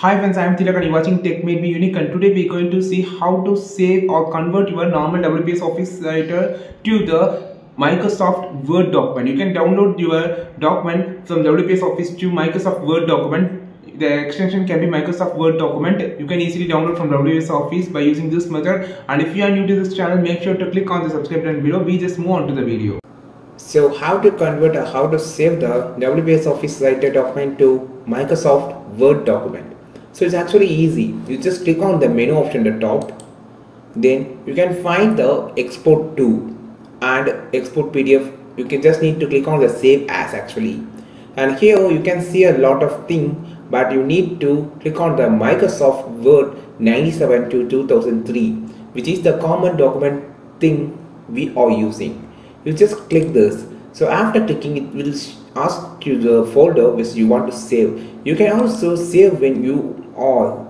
Hi friends, I am Tilak and you're watching Tech Made Me Unique and today we're going to see how to save or convert your normal WPS Office Writer to the Microsoft Word document. You can download your document from WPS Office to Microsoft Word document. The extension can be Microsoft Word document. You can easily download from WPS Office by using this method. And if you are new to this channel, make sure to click on the subscribe button below. We just move on to the video. So how to convert or how to save the WPS Office Writer document to Microsoft Word document. So it's actually easy. You just click on the menu option at the top. Then you can find the export to and export PDF. You can just need to click on the save as actually. And here you can see a lot of things but you need to click on the Microsoft Word 97 to 2003 which is the common document thing we are using. You just click this. So after clicking it will ask you the folder which you want to save. You can also save when you or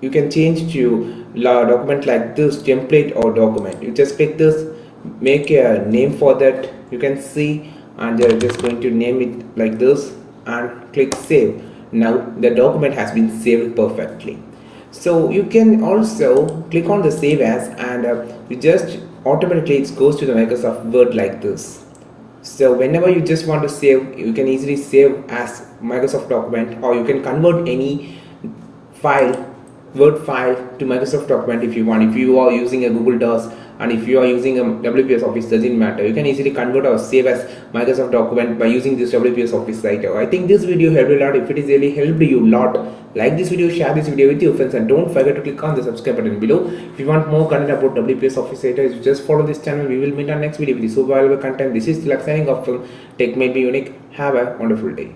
you can change to document like this template or document. You just click this make a name for that you can see and they're just going to name it like this and click save. Now the document has been saved perfectly. So you can also click on the save as and uh, you just automatically it goes to the Microsoft Word like this. So whenever you just want to save you can easily save as Microsoft document or you can convert any file word file to Microsoft document if you want. If you are using a Google Docs and if you are using a WPS Office doesn't matter. You can easily convert or save as Microsoft document by using this WPS Office writer I think this video helped a lot. If it is really helped you a lot like this video share this video with your friends and don't forget to click on the subscribe button below. If you want more content about WPS Office writer just follow this channel. We will meet our next video with the super valuable content. This is Tilak signing off from Tech Made Me Unique. Have a wonderful day